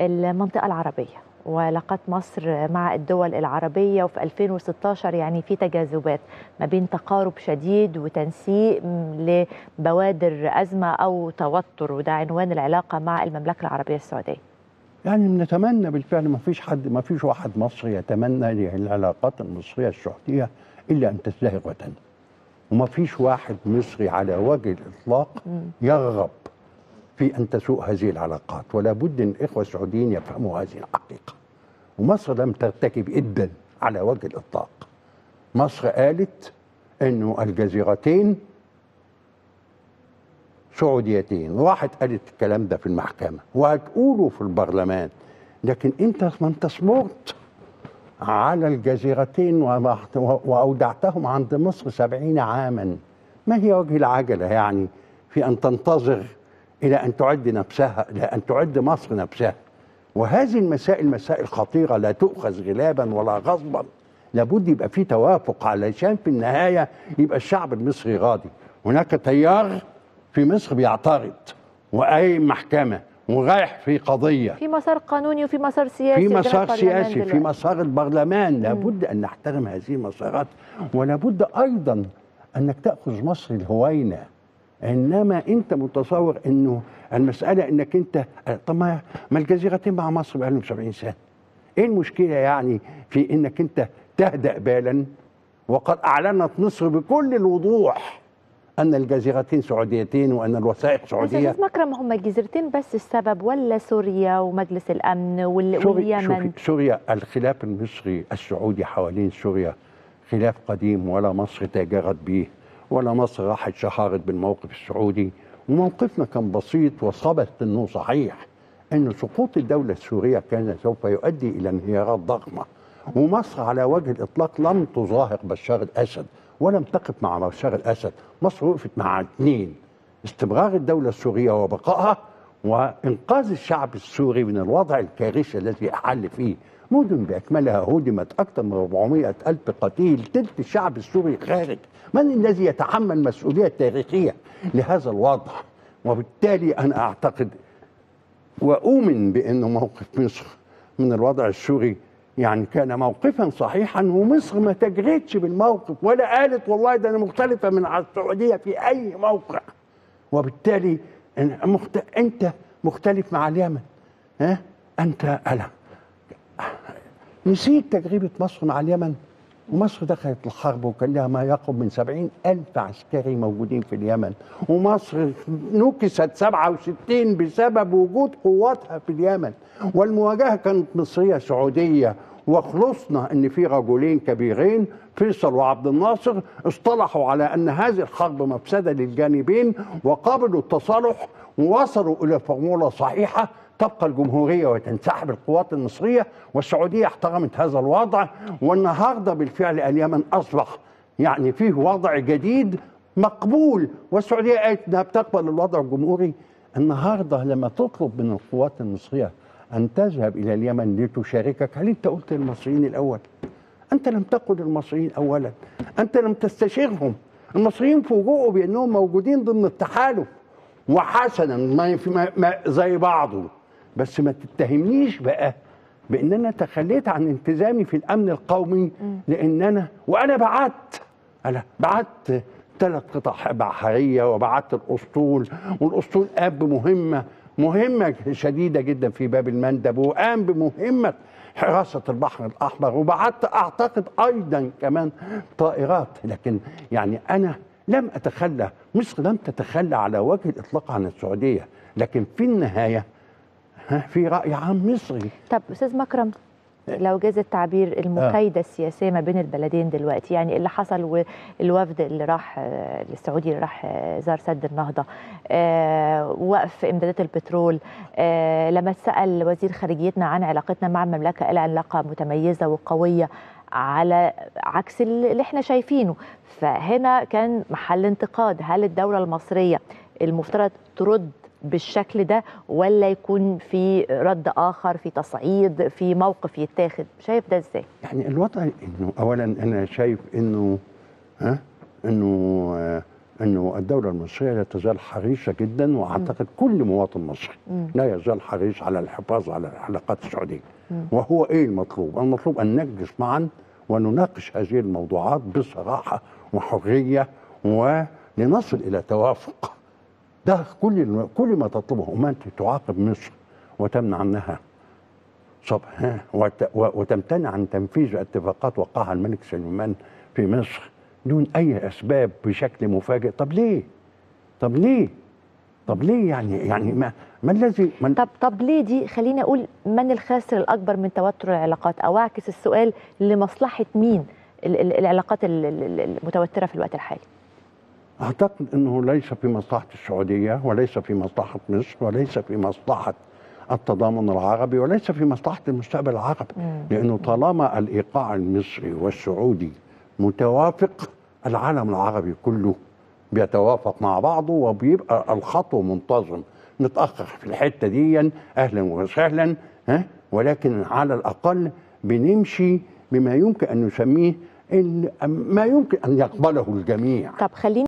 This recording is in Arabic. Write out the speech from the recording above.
المنطقة العربية وعلاقات مصر مع الدول العربية وفي 2016 يعني في تجاذبات ما بين تقارب شديد وتنسيق لبوادر أزمة أو توتر وده عنوان العلاقة مع المملكة العربية السعودية. يعني نتمنى بالفعل ما فيش حد ما فيش واحد مصري يتمنى العلاقات المصرية السعودية إلا أن تزدهر وتنمو. وما فيش واحد مصري على وجه الإطلاق يرغب في أن تسوء هذه العلاقات. ولا بد أن الإخوة السعوديين يفهموا هذه الحقيقة. ومصر لم ترتكب إدا على وجه الإطلاق. مصر قالت أنه الجزيرتين سعوديتين. واحد قالت الكلام ده في المحكمة. وهتقوله في البرلمان. لكن أنت ما أنت صبرت على الجزيرتين وأودعتهم عند مصر سبعين عاما. ما هي وجه العجلة يعني في أن تنتظر إلى أن تعد نفسها إلى أن تعد مصر نفسها. وهذه المسائل مسائل خطيرة لا تؤخذ غلابا ولا غصبا. لابد يبقى في توافق علشان في النهاية يبقى الشعب المصري راضي. هناك تيار في مصر بيعترض وأي محكمة ورايح في قضية. في مسار قانوني وفي مسار سياسي في مسار سياسي في مسار البرلمان. لابد أن نحترم هذه المسارات ولابد أيضا أنك تأخذ مصر الهوينة. إنما أنت متصور إنه المسألة إنك أنت طب ما الجزيرتين مع مصر بقى لهم 70 سنة. إيه المشكلة يعني في إنك أنت تهدأ بالا؟ وقد أعلنت مصر بكل الوضوح أن الجزيرتين سعوديتين وأن الوثائق سعوديه بس مكرم هم الجزيرتين بس السبب ولا سوريا ومجلس الأمن وال... واليمن؟ سوريا الخلاف المصري السعودي حوالين سوريا خلاف قديم ولا مصر تاجرت به. ولا مصر راحت شهرت بالموقف السعودي. وموقفنا كان بسيط وثبت إنه صحيح إن سقوط الدولة السورية كان سوف يؤدي إلى انهيارات ضخمة. ومصر على وجه الإطلاق لم تظاهر بشار الأسد ولم تقف مع بشار الأسد. مصر وقفت مع اثنين استمرار الدولة السورية وبقائها وإنقاذ الشعب السوري من الوضع الكارثي الذي أحل فيه. مدن بأكملها هدمت أكثر من 400 ألف قتيل ثلث الشعب السوري خارج. من الذي يتحمل مسؤولية تاريخية لهذا الوضع؟ وبالتالي أنا أعتقد وأؤمن بانه موقف مصر من الوضع السوري يعني كان موقفا صحيحا ومصر ما تجردش بالموقف ولا قالت والله ده أنا مختلفة من السعودية في أي موقع. وبالتالي أنت مختلف مع اليمن. ها؟ أنت ألا نسيت تجربه مصر مع اليمن. ومصر دخلت الحرب وكان لها ما يقرب من سبعين ألف عسكري موجودين في اليمن. ومصر نكست 67 بسبب وجود قواتها في اليمن. والمواجهة كانت مصرية سعودية. وخلصنا إن في رجلين كبيرين فيصل وعبد الناصر اصطلحوا على أن هذه الحرب مفسدة للجانبين وقابلوا التصالح ووصلوا إلى فورمولا صحيحة تبقى الجمهورية وتنسحب القوات المصرية والسعودية احترمت هذا الوضع والنهاردة بالفعل اليمن أصبح يعني فيه وضع جديد مقبول والسعودية قالت أنها بتقبل الوضع الجمهوري. النهاردة لما تطلب من القوات المصرية أن تذهب إلى اليمن لتشاركك هل أنت قلت للمصريين الأول؟ أنت لم تقل للمصريين أولا. أنت لم تستشيرهم. المصريين فوجئوا بأنهم موجودين ضمن التحالف وحسنا ما, ما زي بعضه. بس ما تتهمنيش بقى بان أنا تخليت عن التزامي في الامن القومي لأن أنا وأنا بعت. أنا بعت ثلاث قطع بحرية وبعت الأسطول والأسطول قام بمهمة مهمة شديدة جدا في باب المندب وقام بمهمة حراسة البحر الأحمر وبعت أعتقد أيضا كمان طائرات. لكن يعني أنا لم أتخلى مصر لم تتخلى على وجه الإطلاق عن السعودية. لكن في النهاية في رأي عام مصري. طب أستاذ مكرم لو جاز التعبير المكايده السياسية ما بين البلدين دلوقتي يعني اللي حصل والوفد اللي راح السعودي اللي راح زار سد النهضة آه وقف إمدادات البترول آه لما اتسال وزير خارجيتنا عن علاقتنا مع المملكة قال علاقة متميزة وقوية على عكس اللي إحنا شايفينه. فهنا كان محل انتقاد هل الدولة المصرية المفترض ترد بالشكل ده ولا يكون في رد آخر في تصعيد في موقف يتاخد؟ شايف ده إزاي؟ يعني الوضع إنه اولا أنا شايف إنه ها إنه إنه الدولة المصرية لا تزال حريصة جدا وأعتقد كل مواطن مصري لا يزال حريص على الحفاظ على العلاقات السعودية. وهو إيه المطلوب؟ المطلوب أن نجلس معا ونناقش هذه الموضوعات بصراحة وحرية ولنصل إلى توافق. ده كل كل ما تطلبه. أما أنت تعاقب مصر وتمنع عنها ها؟ وتمتنع عن تنفيذ اتفاقات وقعها الملك سليمان في مصر دون أي أسباب بشكل مفاجئ. طب ليه؟ طب ليه؟ طب ليه يعني؟ يعني ما ما الذي ما طب طب ليه دي؟ خليني أقول من الخاسر الأكبر من توتر العلاقات؟ أو أعكس السؤال لمصلحة مين ال- ال- العلاقات ال- ال- المتوترة في الوقت الحالي؟ أعتقد إنه ليس في مصلحة السعودية وليس في مصلحة مصر وليس في مصلحة التضامن العربي وليس في مصلحة المستقبل العربي. لأنه طالما الإيقاع المصري والسعودي متوافق العالم العربي كله بيتوافق مع بعضه وبيبقى الخطو منتظم. نتأخر في الحتة دي أهلا وسهلا ها؟ ولكن على الأقل بنمشي بما يمكن أن نسميه ما يمكن أن يقبله الجميع. طب خليني